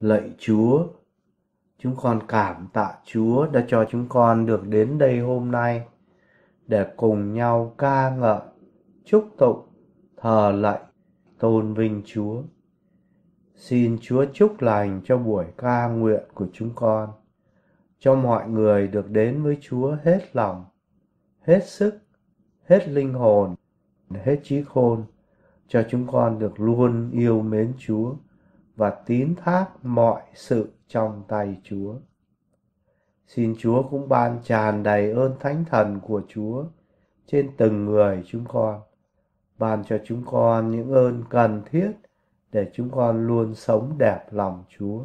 Lạy Chúa, chúng con cảm tạ Chúa đã cho chúng con được đến đây hôm nay để cùng nhau ca ngợi, chúc tụng, thờ lạy, tôn vinh Chúa. Xin Chúa chúc lành cho buổi ca nguyện của chúng con, cho mọi người được đến với Chúa hết lòng, hết sức, hết linh hồn, hết trí khôn, cho chúng con được luôn yêu mến Chúa và tín thác mọi sự trong tay Chúa. Xin Chúa cũng ban tràn đầy ơn thánh thần của Chúa trên từng người chúng con, ban cho chúng con những ơn cần thiết để chúng con luôn sống đẹp lòng Chúa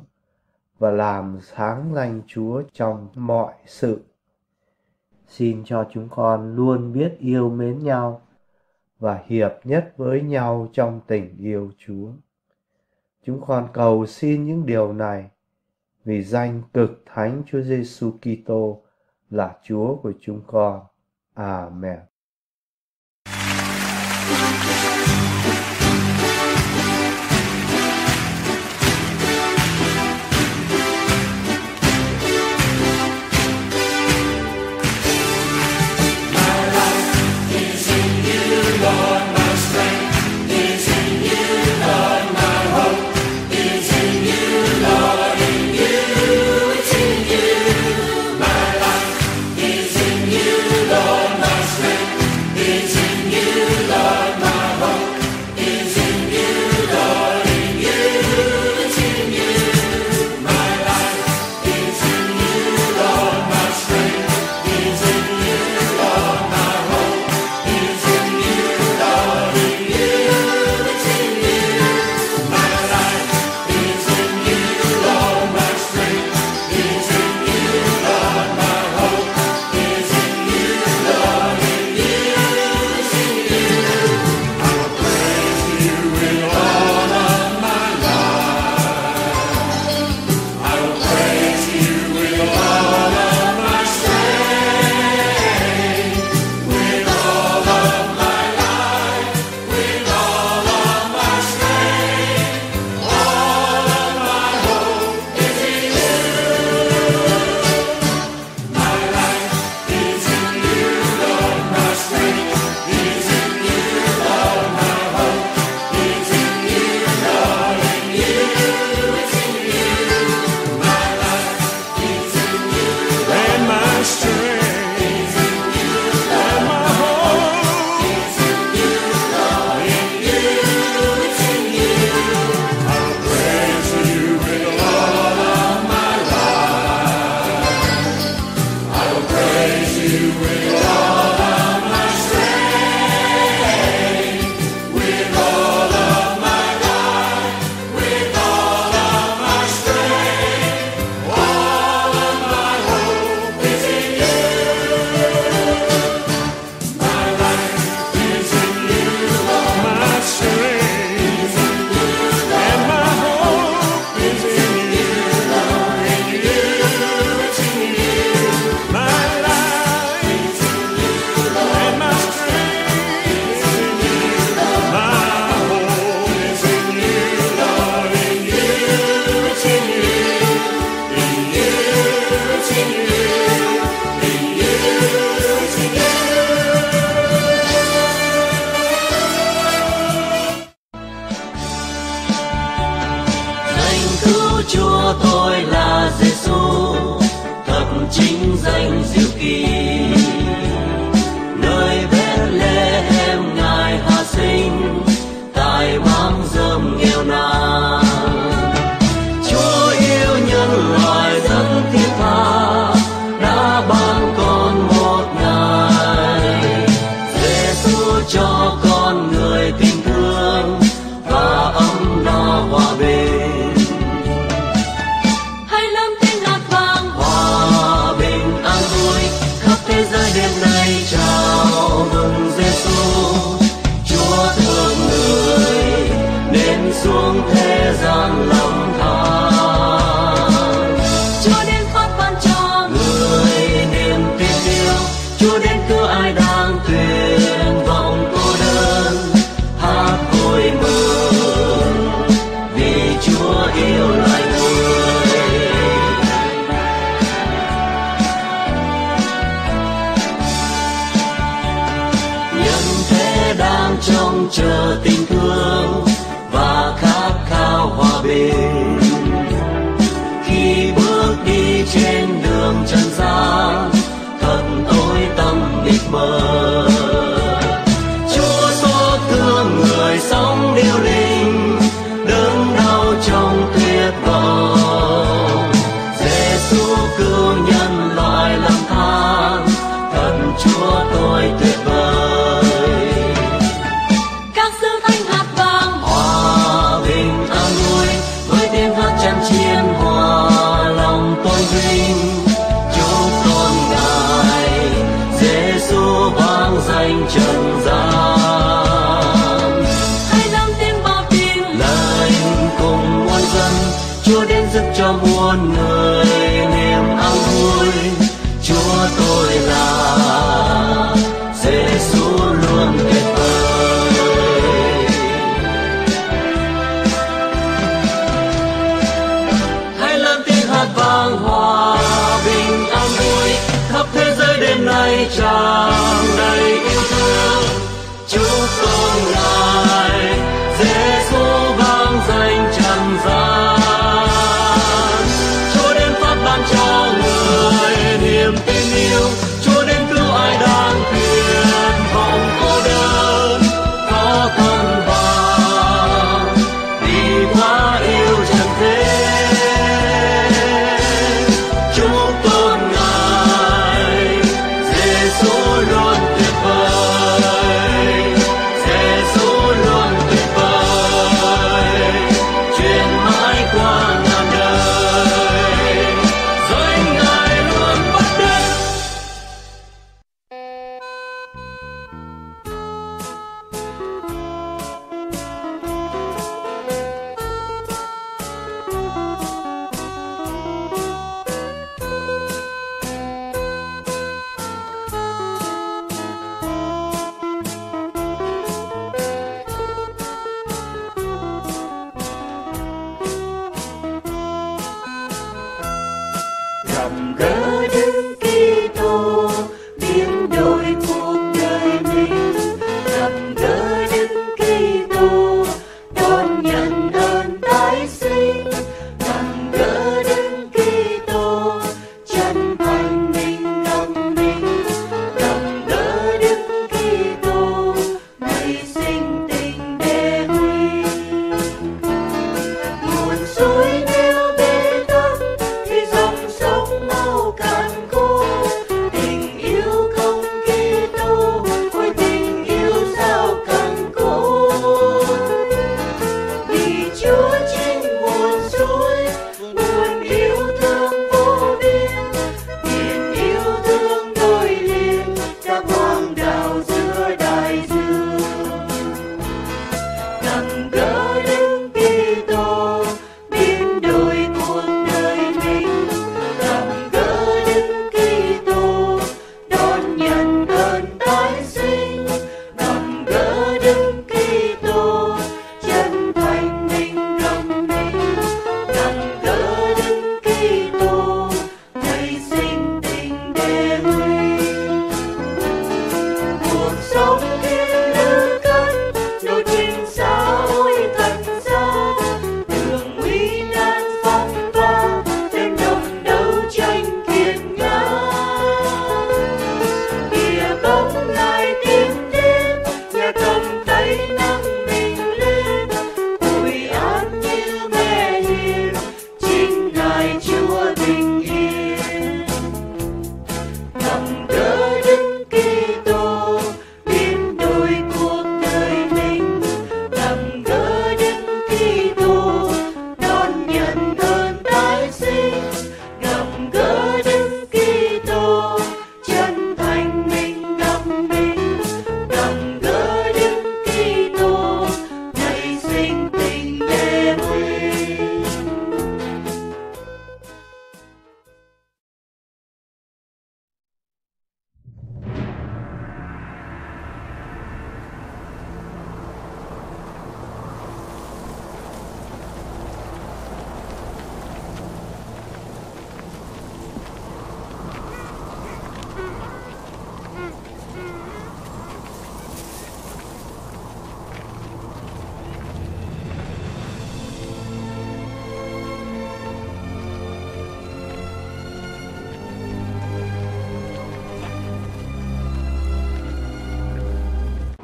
và làm sáng danh Chúa trong mọi sự. Xin cho chúng con luôn biết yêu mến nhau và hiệp nhất với nhau trong tình yêu Chúa. Chúng con cầu xin những điều này vì danh cực thánh Chúa Giêsu Kitô là Chúa của chúng con. Amen.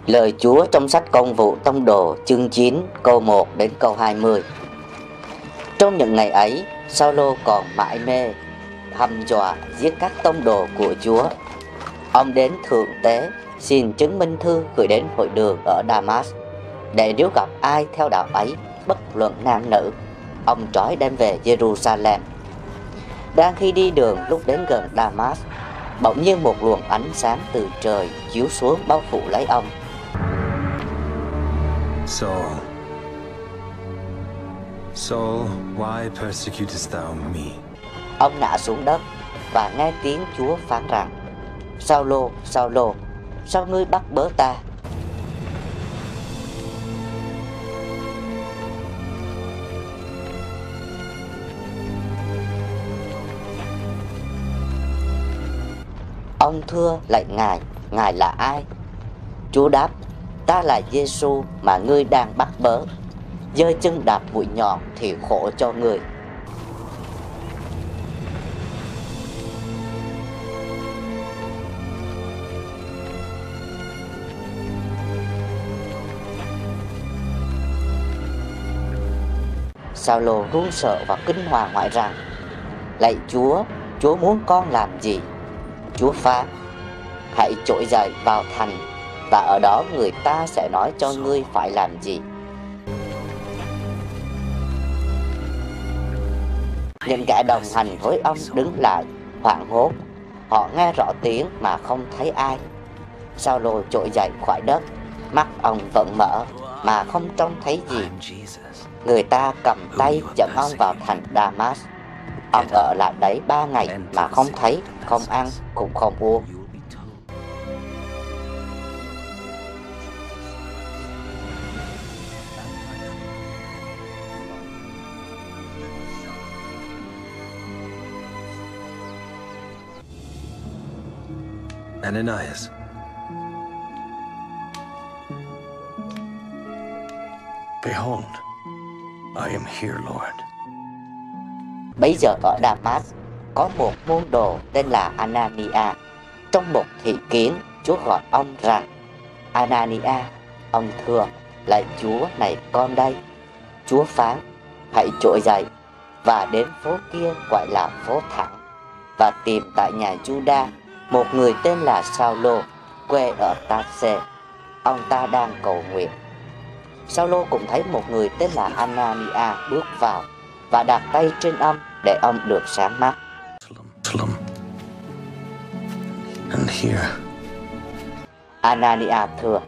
Lời Chúa trong sách công vụ tông đồ chương 9 câu 1 đến câu 20 Trong những ngày ấy, Saulo còn mãi mê, hăm dọa giết các tông đồ của Chúa. Ông đến thượng tế xin chứng minh thư gửi đến hội đường ở Damas để nếu gặp ai theo đạo ấy, bất luận nam nữ, ông trói đem về Jerusalem. Đang khi đi đường lúc đến gần Damas, bỗng nhiên một luồng ánh sáng từ trời chiếu xuống bao phủ lấy ông. Saul, Saul, why persecutest thou me? Ông ngã xuống đất và nghe tiếng Chúa phán rằng: Sao-lô, Sao-lô, sao ngươi bắt bớ ta? Ông thưa lại Ngài, Ngài là ai? Chúa đáp, ta là Giêsu mà ngươi đang bắt bớ. giơ chân đạp bụi nhọn thì khổ cho người. Sao lô run sợ và kinh hoàng hỏi rằng Lạy Chúa, Chúa muốn con làm gì? Chúa phán Hãy trỗi dậy vào thành và ở đó người ta sẽ nói cho ngươi phải làm gì. Những kẻ đồng hành với ông đứng lại hoảng hốt. Họ nghe rõ tiếng mà không thấy ai. Sao lô trỗi dậy khỏi đất Mắt ông vẫn mở mà không trông thấy gì. Người ta cầm tay dẫn ông vào thành Damas. Ông ở lại đấy ba ngày mà không thấy, không ăn, cũng không uống Ananias, Behold, I am here, Lord. Bây giờ ở Damas có một môn đồ tên là Anania. Trong một thị kiến, Chúa gọi ông rằng Anania, ông thưa, lại Chúa này con đây. Chúa phán, hãy trỗi dậy và đến phố kia gọi là phố thẳng và tìm tại nhà Juda một người tên là Saulo quê ở Tarse. Ông ta đang cầu nguyện. Saulo cũng thấy một người tên là Anania bước vào và đặt tay trên ông để ông được sáng mắt. Anania thưa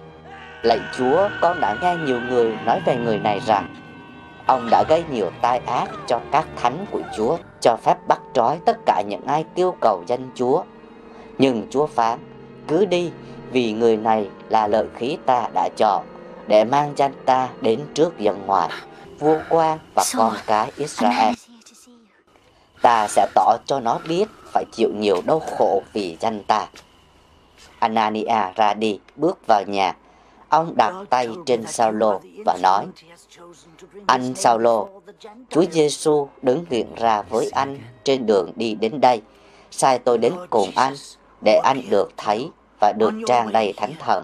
Lạy Chúa con đã nghe nhiều người nói về người này rằng Ông đã gây nhiều tai ác cho các thánh của Chúa Cho phép bắt trói tất cả những ai kêu cầu danh Chúa Nhưng Chúa phán Cứ đi vì người này là lợi khí ta đã chọn Để mang danh ta đến trước dân ngoài Vua quan và con cái Israel. Ta sẽ tỏ cho nó biết phải chịu nhiều đau khổ vì danh ta. Anania ra đi bước vào nhà. Ông đặt tay trên Saulo và nói Anh Saulo Chúa Giêsu đứng hiện ra với anh trên đường đi đến đây. Sai tôi đến cùng anh để anh được thấy và được trang đầy thánh thần.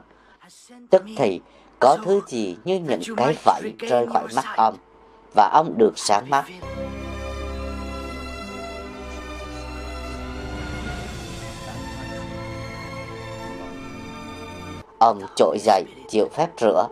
Tức thì có thứ gì như những cái vẫy rơi khỏi mắt ông Và ông được sáng mắt. Ông trỗi dậy chịu phép rửa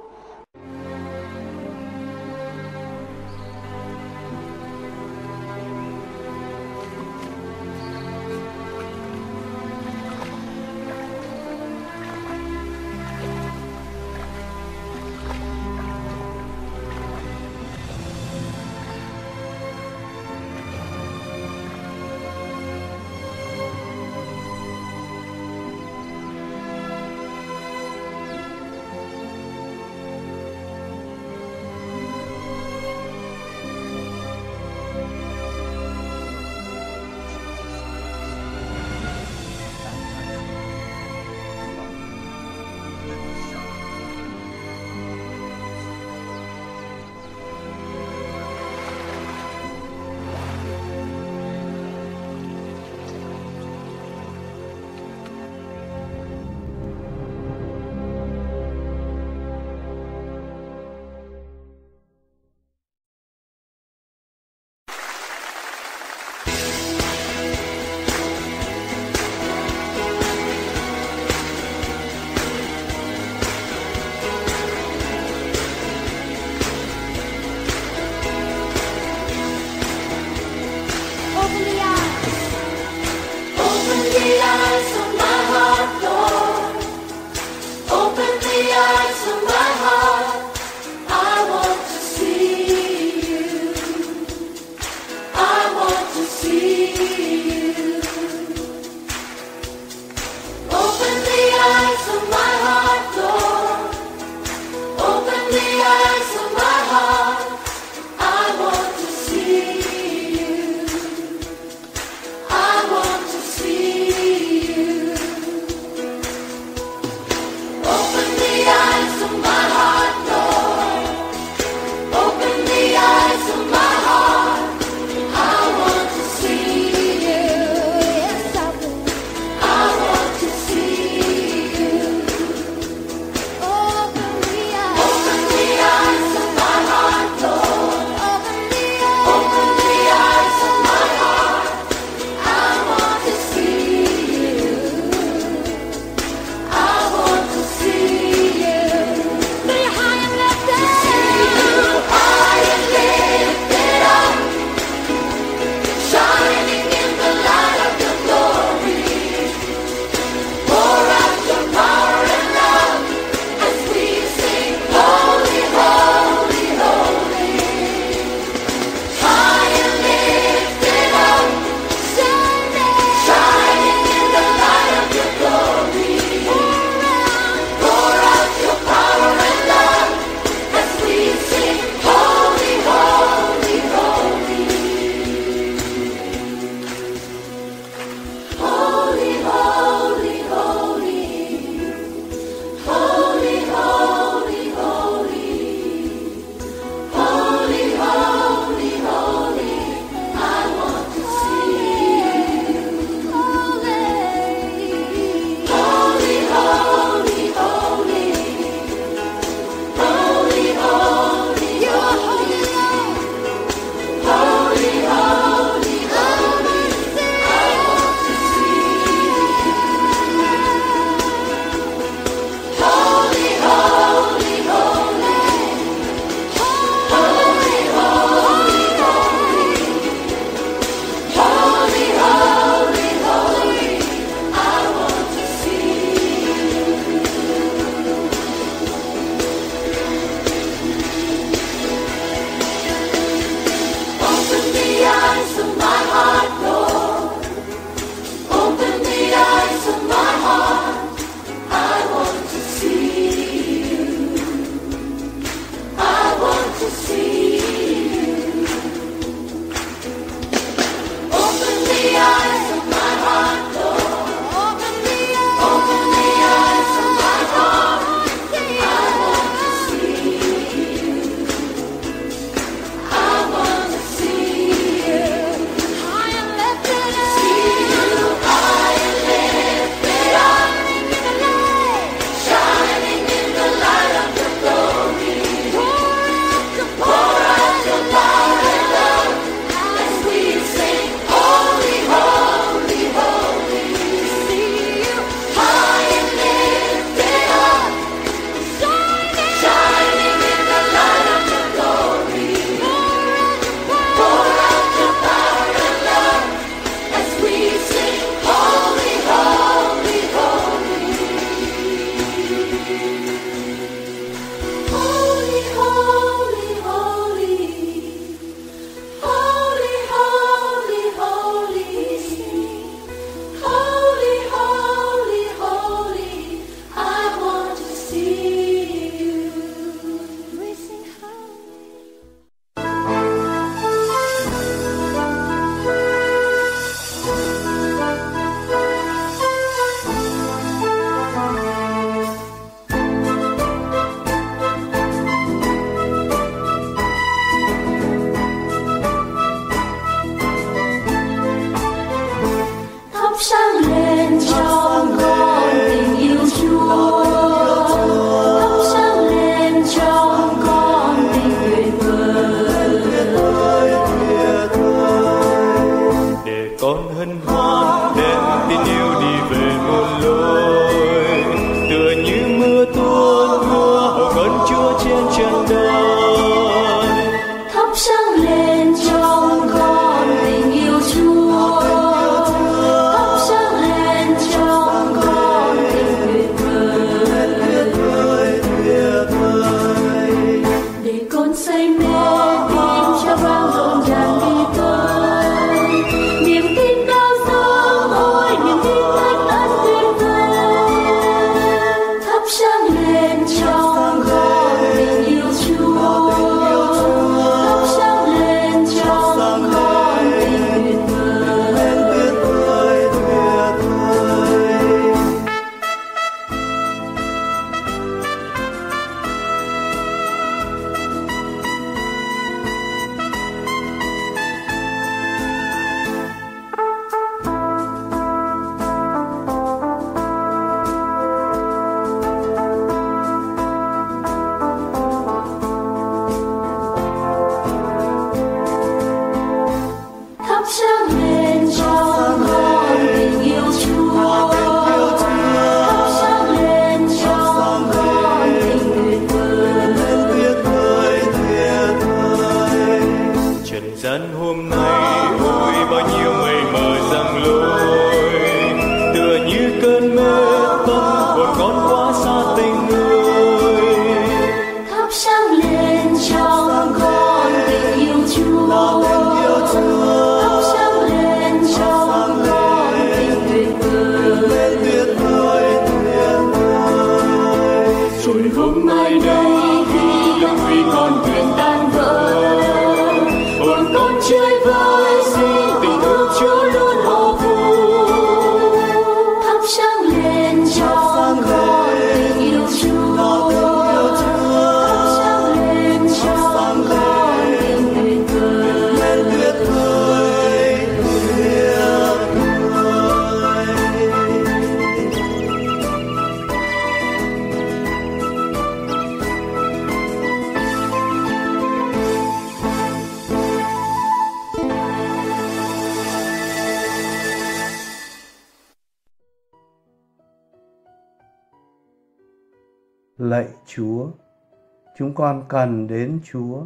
chúng con cần đến Chúa.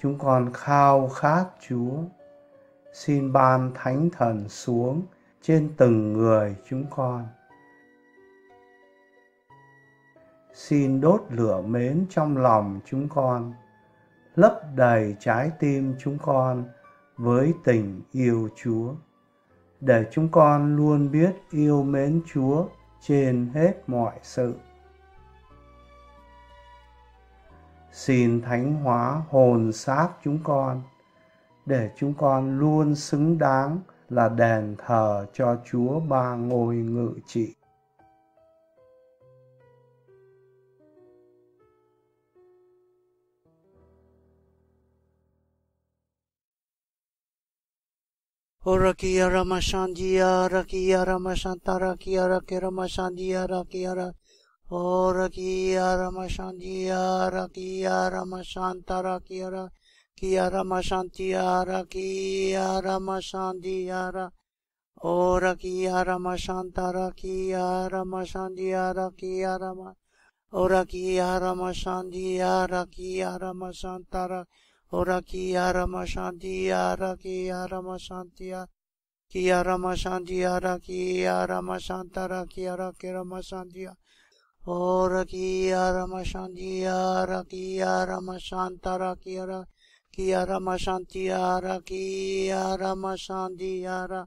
Chúng con khao khát Chúa. Xin ban Thánh Thần xuống trên từng người chúng con. Xin đốt lửa mến trong lòng chúng con, lấp đầy trái tim chúng con với tình yêu Chúa, để chúng con luôn biết yêu mến Chúa trên hết mọi sự. Xin thánh hóa hồn xác chúng con để chúng con luôn xứng đáng là đền thờ cho Chúa ba ngôi ngự trị. Orakia Ramasandia, Rakia Ramashanta Rakia Rakia Ramashandia Rakia Rakia Orakia Ramashandia Rakia Ramashanta Rakia Rakia Ramashantia Rakia Ramashandia Ra Orakia Ramashanta Rakia Ramashandia Rakia Rama Orakia Ramashandia Rakia Ramasanta Rakia Ora Kiara Mashantia Ra Kiara Mashantia Kiara Mashantia O Rakia Rama Shantiya Rakia Rama Shanta Rakia Rakia Rama Shantiya Rakia Rama Shantiya Rakia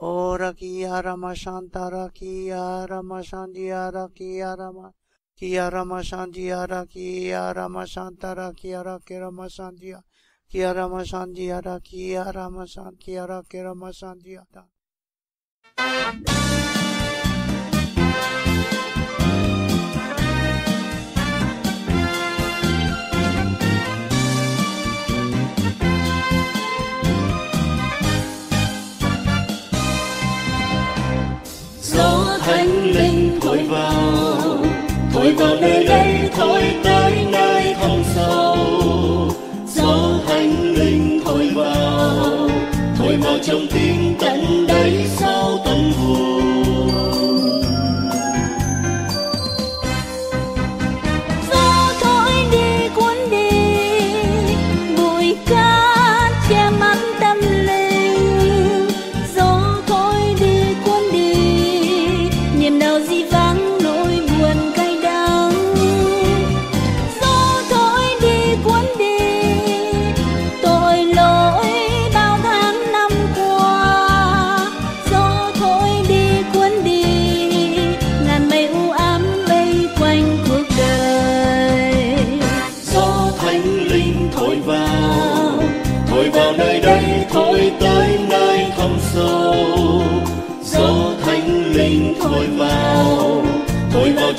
O Rakia Rama Shanta Rakia Rama Shantiya Rakia Rama Kia Rama Shantiya Rakia Rama Shanta Rakia Rakia Rama Shantiya Kia Rama Shantiya Rakia Rama Shantiya Rakia Rama Shantiya Thank you. Thổi vào thổi vào nơi đây thổi tới nơi không sâu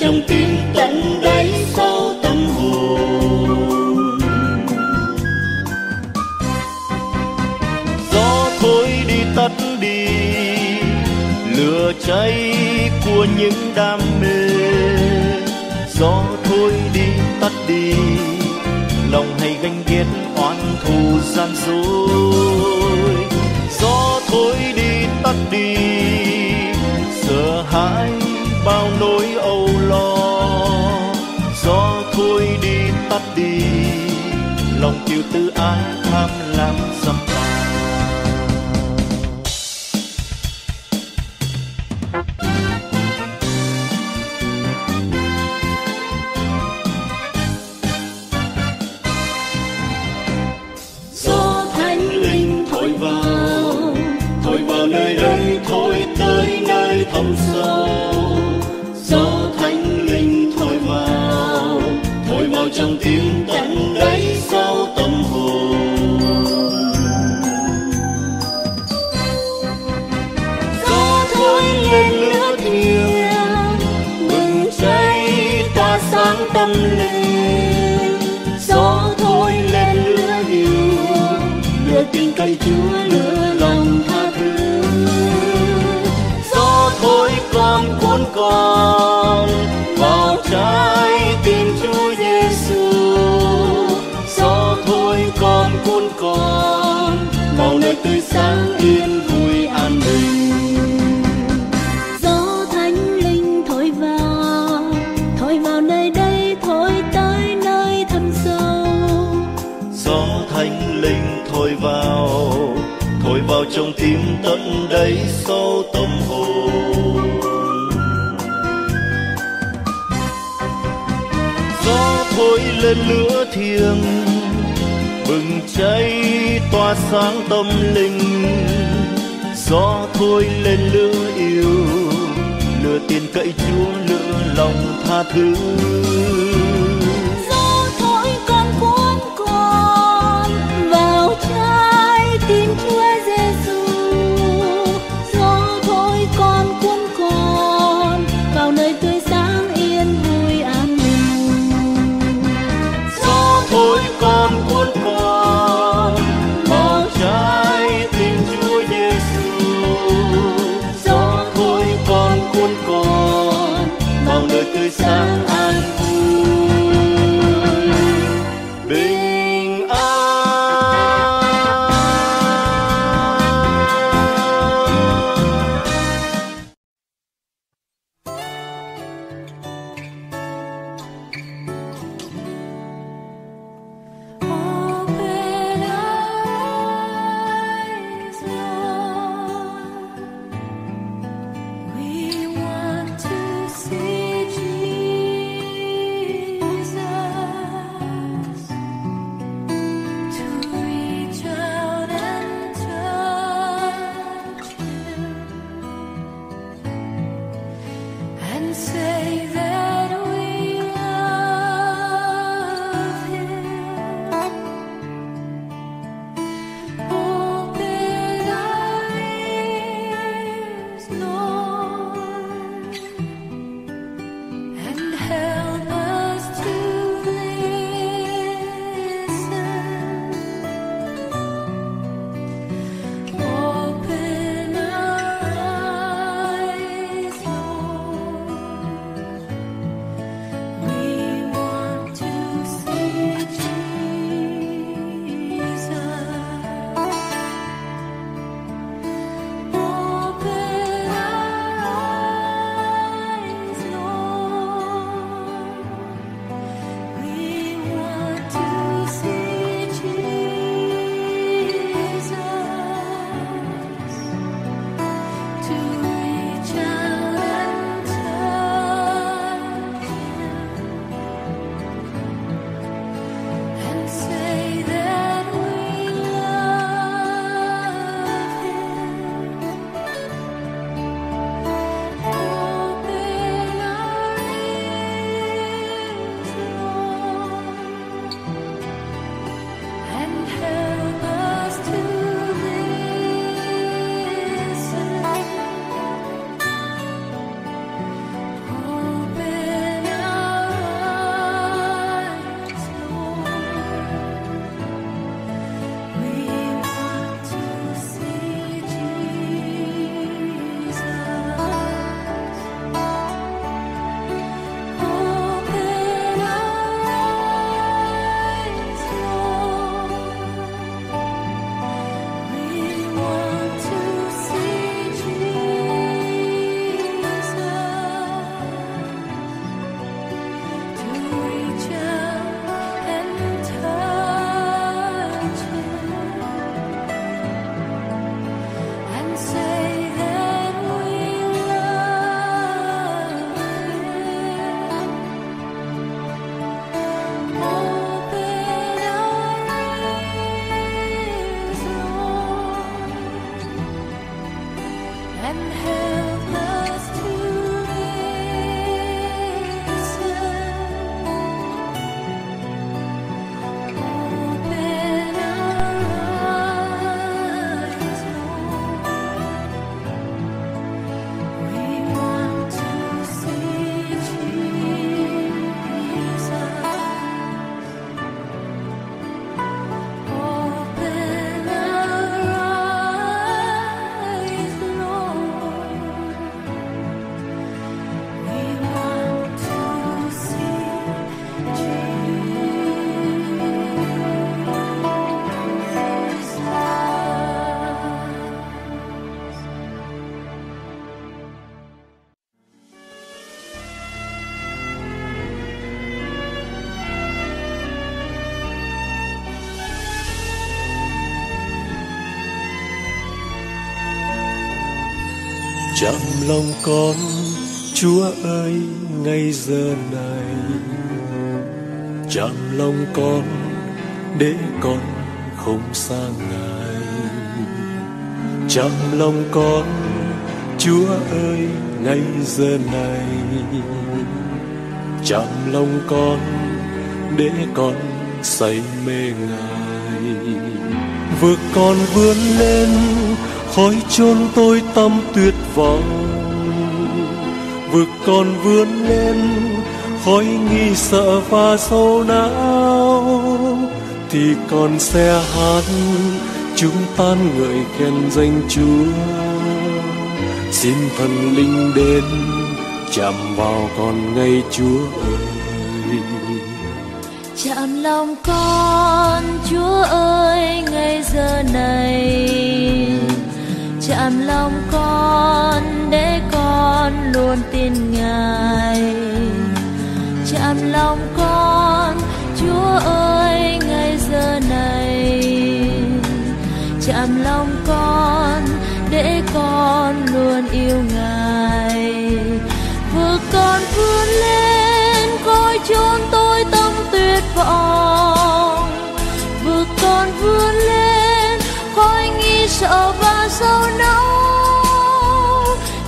trong tim tận đáy sâu tâm hồn. Gió thổi đi tắt đi, lửa cháy của những đam mê. Gió thôi đi tắt đi, lòng hay ganh ghét oán thù gian dối. Gió thôi đi tắt đi bao nỗi âu lo. Gió thôi đi tắt đi, lòng kiêu tư ái tham lam dâm trái tim Chúa Giêsu. Gió thôi con cuốn con vào nơi tươi sáng yên vui an bình. Gió thánh linh thổi vào thổi vào nơi đây thổi tới nơi thâm sâu. Gió thánh linh thổi vào thổi vào trong tim tận đầy sâu. lửa thiêng bừng cháy tỏa sáng tâm linh. Gió thôi lên lửa yêu, lửa tiền cậy chúa lửa lòng tha thứ. and her. Chạm lòng con, chúa ơi, ngay giờ này. Chạm lòng con, để con không xa ngài. Chạm lòng con, chúa ơi, ngay giờ này. Chạm lòng con, để con say mê ngài. Vượt con vươn lên khói chôn tôi tâm tuyệt vọng. Vượt con vươn lên, khói nghi sợ và sâu não. Thì còn xe hát, chúng tan ngợi khen danh chúa. Xin thần linh đến, chạm vào con ngay chúa ơi. Chạm lòng con, chúa ơi, ngay giờ này chạm lòng con để con luôn tin ngài. Chạm lòng con, chúa ơi, ngay giờ này. Chạm lòng con để con luôn yêu ngài. Vượt con vươn lên coi chốn tôi tâm tuyệt vọng. Sâu nấu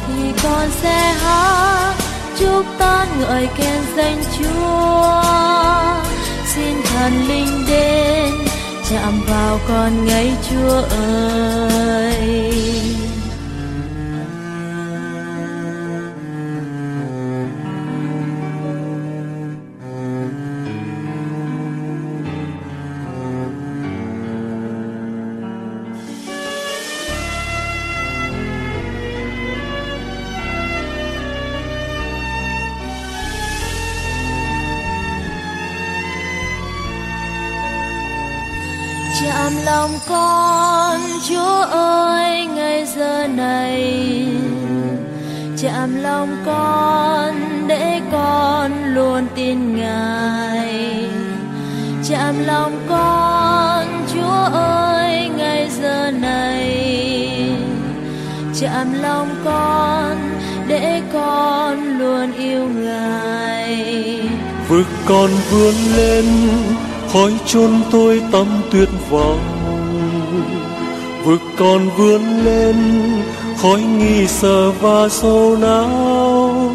thì con sẽ hát chúc tan ngợi khen danh chúa. Xin thần linh đến, chạm vào con ngay chúa ơi. Lòng con, chúa ơi ngay giờ này. Chạm lòng con để con luôn tin ngài. Chạm lòng con, chúa ơi ngay giờ này. Chạm lòng con để con luôn yêu ngài. Vượt con vươn lên, khói chôn tôi tâm tuyệt vọng con vươn lên khói nghi sợ và sâu não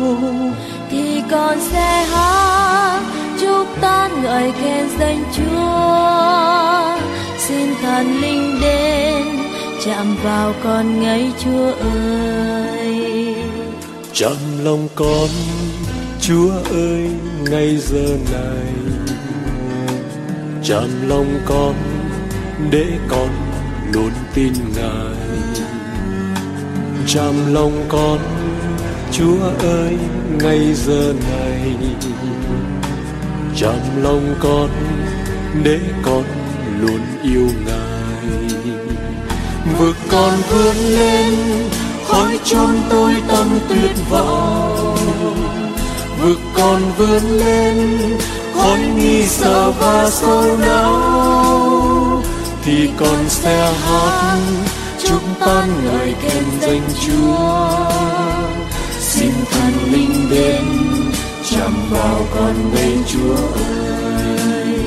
thì con sẽ hát chúc tan ngợi khen danh chúa. Xin thần linh đến chạm vào con ngay chúa ơi. Chạm lòng con chúa ơi ngay giờ này. Chạm lòng con để con luôn tin ngài. Chạm lòng con, chúa ơi, ngay giờ này. Chạm lòng con, để con luôn yêu ngài. Vượt con vươn lên, khói chôn tôi tâm tuyệt vọng. Vượt con vươn lên, khói nghi sợ và sâu não thì con sẽ hát chúc tan ngợi khen danh chúa. Xin thần linh đến chạm vào con đây chúa ơi.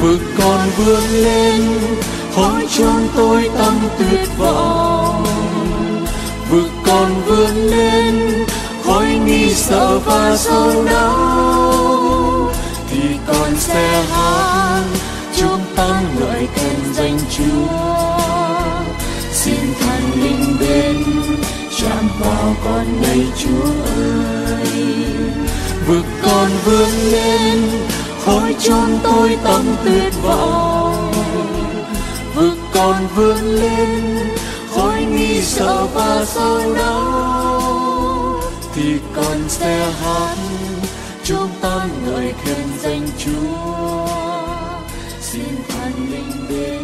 Vượt con vươn lên khói chôn tôi tâm tuyệt vọng. Vượt con vươn lên, khói nghi sợ và sâu đau thì con sẽ hát chúc ngợi khen danh chúa. Xin thần linh đến chạm vào con đây chúa ơi. Vượt con vươn lên, khói chôn tôi tâm tuyệt vọng. Vượt con vươn lên, khói nghi sợ và sao đau thì con sẽ hát chúng ta ngợi khen danh chúa xin thần linh đến.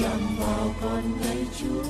Chạm vào con ngay chúa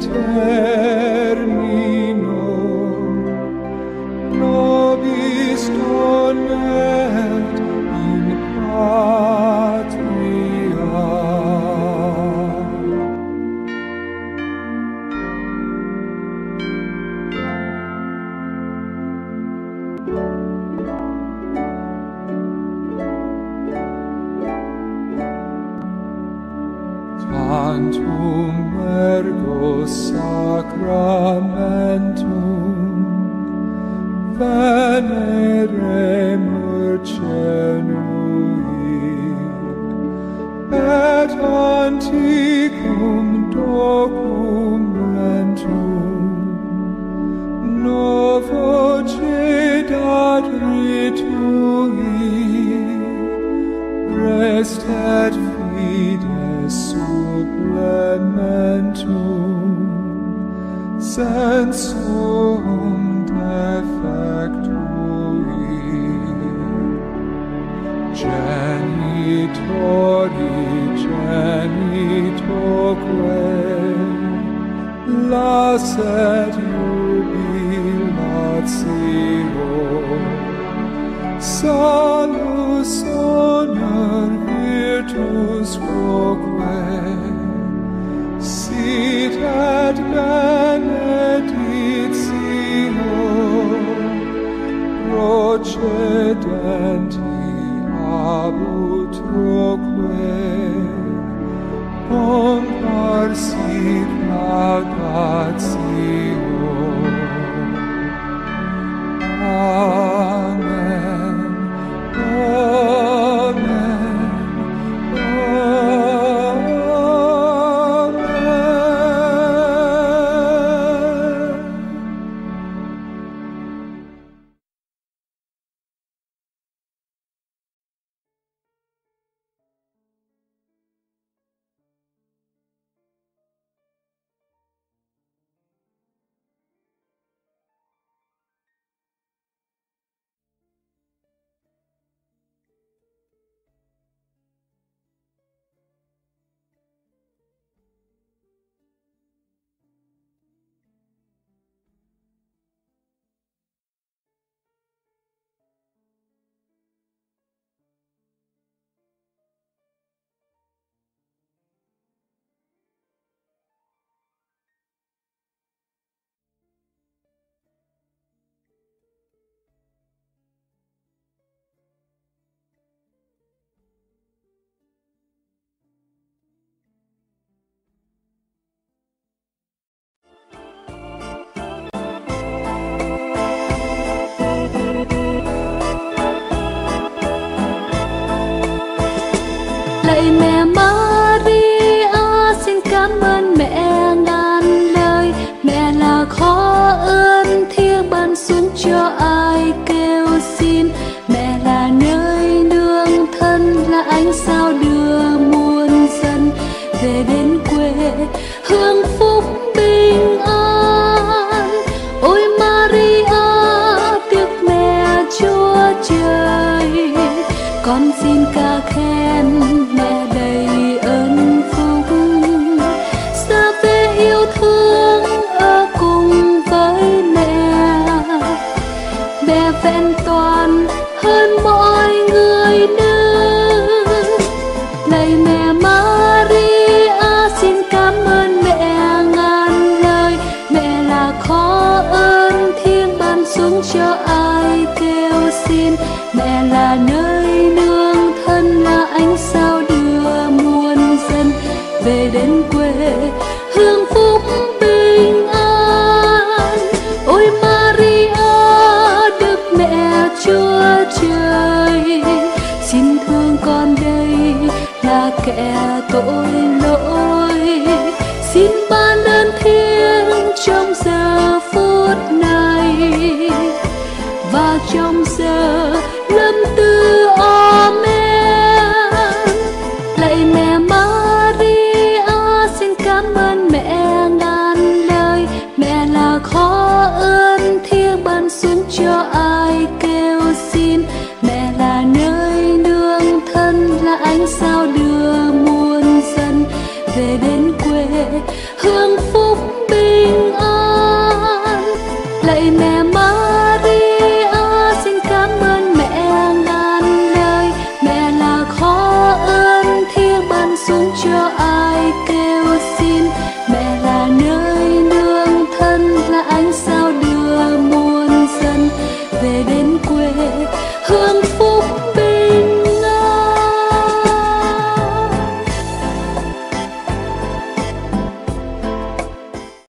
pretend. outside. là nơi nương